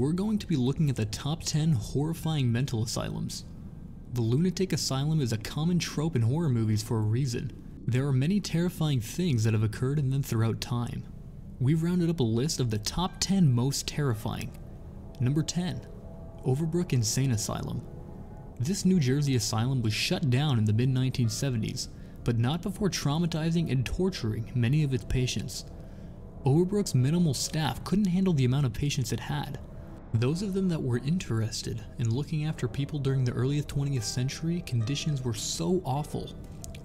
we're going to be looking at the top 10 horrifying mental asylums. The lunatic asylum is a common trope in horror movies for a reason. There are many terrifying things that have occurred in them throughout time. We've rounded up a list of the top 10 most terrifying. Number 10. Overbrook Insane Asylum. This New Jersey asylum was shut down in the mid 1970s, but not before traumatizing and torturing many of its patients. Overbrook's minimal staff couldn't handle the amount of patients it had. Those of them that were interested in looking after people during the early 20th century, conditions were so awful.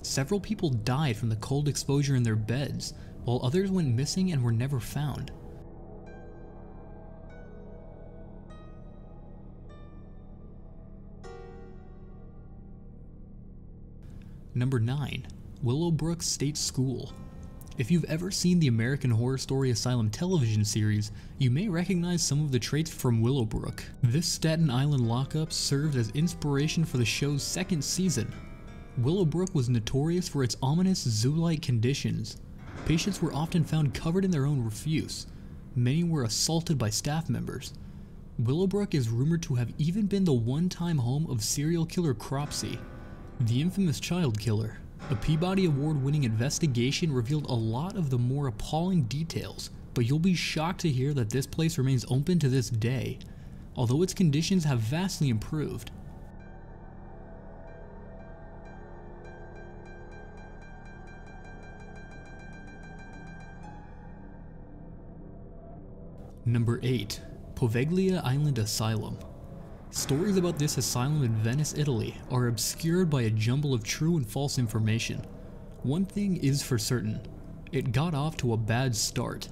Several people died from the cold exposure in their beds, while others went missing and were never found. Number 9. Willowbrook State School. If you've ever seen the American Horror Story Asylum television series, you may recognize some of the traits from Willowbrook. This Staten Island lockup served as inspiration for the show's second season. Willowbrook was notorious for its ominous zoo-like conditions. Patients were often found covered in their own refuse. Many were assaulted by staff members. Willowbrook is rumored to have even been the one-time home of serial killer Cropsey, the infamous child killer. A Peabody Award winning investigation revealed a lot of the more appalling details, but you'll be shocked to hear that this place remains open to this day, although its conditions have vastly improved. Number 8. Poveglia Island Asylum. Stories about this asylum in Venice, Italy are obscured by a jumble of true and false information. One thing is for certain, it got off to a bad start.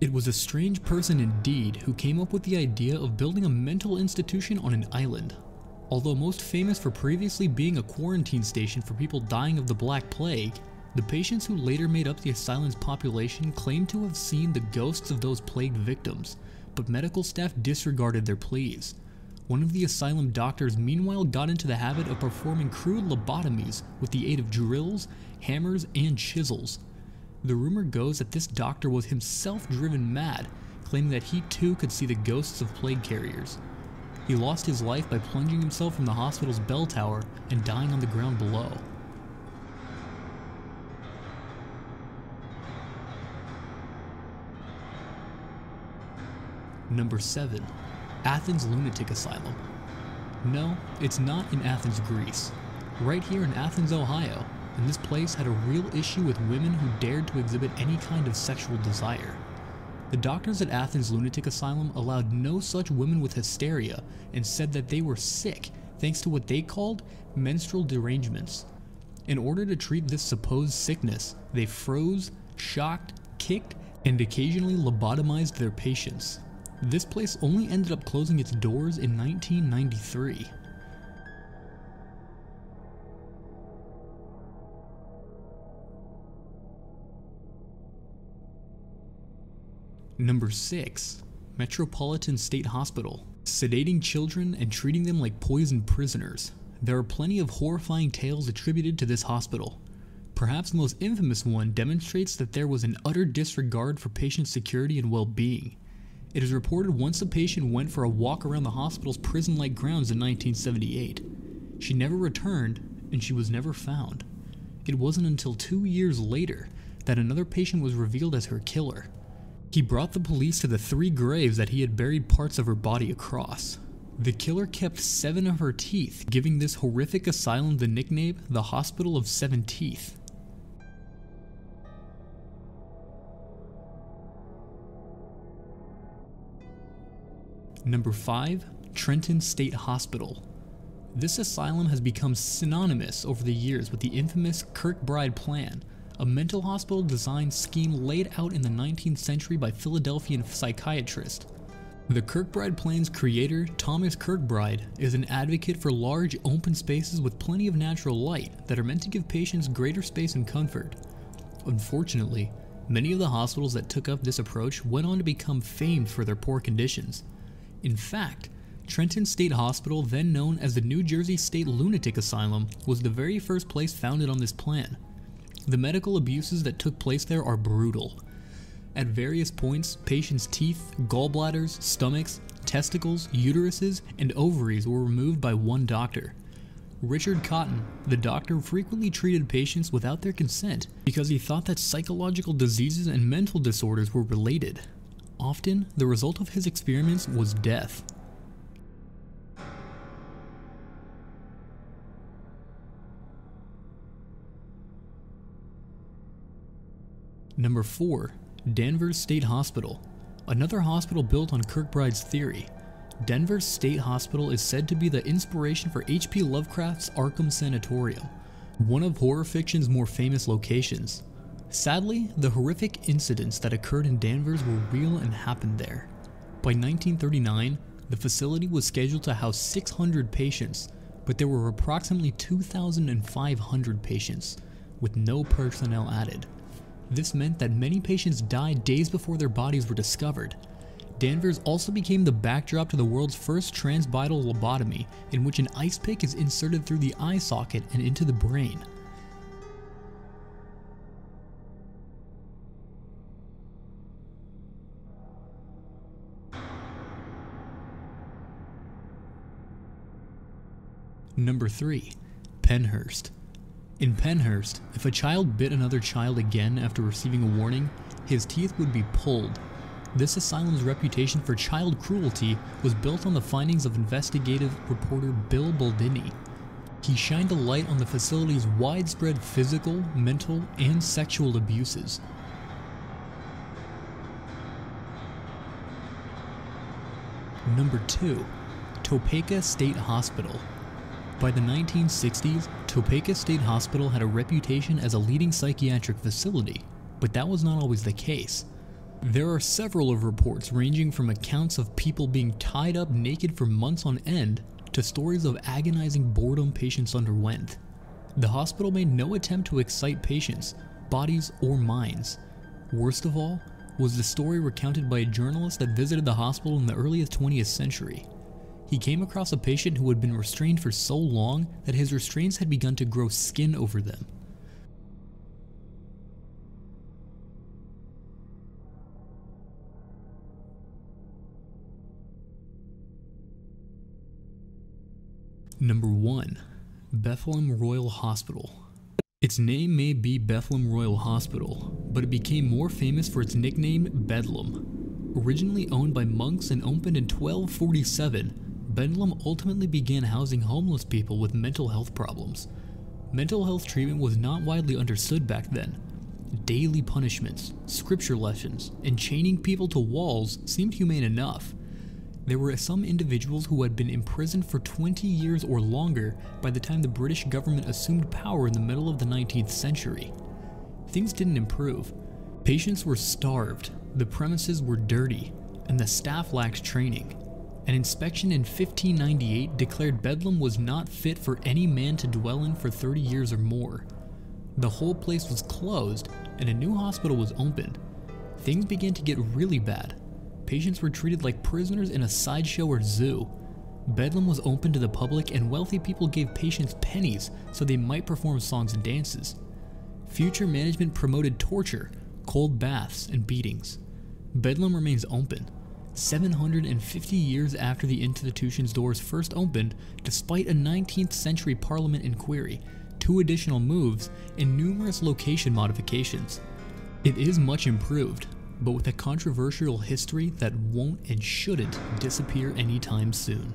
It was a strange person indeed who came up with the idea of building a mental institution on an island. Although most famous for previously being a quarantine station for people dying of the Black Plague, the patients who later made up the asylum's population claimed to have seen the ghosts of those plagued victims, but medical staff disregarded their pleas. One of the asylum doctors meanwhile got into the habit of performing crude lobotomies with the aid of drills, hammers, and chisels. The rumor goes that this doctor was himself driven mad, claiming that he too could see the ghosts of plague carriers. He lost his life by plunging himself from the hospital's bell tower and dying on the ground below. Number 7. Athens Lunatic Asylum. No, it's not in Athens, Greece. Right here in Athens, Ohio, and this place had a real issue with women who dared to exhibit any kind of sexual desire. The doctors at Athens Lunatic Asylum allowed no such women with hysteria and said that they were sick thanks to what they called menstrual derangements. In order to treat this supposed sickness, they froze, shocked, kicked, and occasionally lobotomized their patients. This place only ended up closing its doors in 1993. Number 6. Metropolitan State Hospital. Sedating children and treating them like poisoned prisoners. There are plenty of horrifying tales attributed to this hospital. Perhaps the most infamous one demonstrates that there was an utter disregard for patient security and well-being. It is reported once a patient went for a walk around the hospital's prison like grounds in 1978. She never returned, and she was never found. It wasn't until two years later that another patient was revealed as her killer. He brought the police to the three graves that he had buried parts of her body across. The killer kept seven of her teeth, giving this horrific asylum the nickname the Hospital of Seven Teeth. Number 5. Trenton State Hospital. This asylum has become synonymous over the years with the infamous Kirkbride Plan, a mental hospital design scheme laid out in the 19th century by Philadelphian psychiatrist. The Kirkbride Plan's creator, Thomas Kirkbride, is an advocate for large open spaces with plenty of natural light that are meant to give patients greater space and comfort. Unfortunately, many of the hospitals that took up this approach went on to become famed for their poor conditions. In fact, Trenton State Hospital, then known as the New Jersey State Lunatic Asylum, was the very first place founded on this plan. The medical abuses that took place there are brutal. At various points, patients' teeth, gallbladders, stomachs, testicles, uteruses, and ovaries were removed by one doctor. Richard Cotton, the doctor, frequently treated patients without their consent because he thought that psychological diseases and mental disorders were related. Often, the result of his experiments was death. Number 4. Danvers State Hospital. Another hospital built on Kirkbride's theory. Danvers State Hospital is said to be the inspiration for H.P. Lovecraft's Arkham Sanatorium, one of horror fiction's more famous locations. Sadly, the horrific incidents that occurred in Danvers were real and happened there. By 1939, the facility was scheduled to house 600 patients, but there were approximately 2,500 patients, with no personnel added. This meant that many patients died days before their bodies were discovered. Danvers also became the backdrop to the world's first transorbital lobotomy, in which an ice pick is inserted through the eye socket and into the brain. Number 3. Pennhurst in Pennhurst, if a child bit another child again after receiving a warning, his teeth would be pulled. This asylum's reputation for child cruelty was built on the findings of investigative reporter Bill Baldini. He shined a light on the facility's widespread physical, mental, and sexual abuses. Number 2. Topeka State Hospital by the 1960s, Topeka State Hospital had a reputation as a leading psychiatric facility, but that was not always the case. There are several of reports ranging from accounts of people being tied up naked for months on end to stories of agonizing boredom patients underwent. The hospital made no attempt to excite patients, bodies, or minds. Worst of all was the story recounted by a journalist that visited the hospital in the earliest 20th century. He came across a patient who had been restrained for so long that his restraints had begun to grow skin over them. Number 1. Bethlehem Royal Hospital. Its name may be Bethlehem Royal Hospital, but it became more famous for its nickname Bedlam. Originally owned by monks and opened in 1247, Bedlam ultimately began housing homeless people with mental health problems. Mental health treatment was not widely understood back then. Daily punishments, scripture lessons, and chaining people to walls seemed humane enough. There were some individuals who had been imprisoned for 20 years or longer by the time the British government assumed power in the middle of the 19th century. Things didn't improve. Patients were starved, the premises were dirty, and the staff lacked training. An inspection in 1598 declared Bedlam was not fit for any man to dwell in for 30 years or more. The whole place was closed and a new hospital was opened. Things began to get really bad. Patients were treated like prisoners in a sideshow or zoo. Bedlam was open to the public and wealthy people gave patients pennies so they might perform songs and dances. Future management promoted torture, cold baths, and beatings. Bedlam remains open, 750 years after the institution's doors first opened, despite a 19th century parliament inquiry, two additional moves, and numerous location modifications. It is much improved, but with a controversial history that won't and shouldn't disappear anytime soon.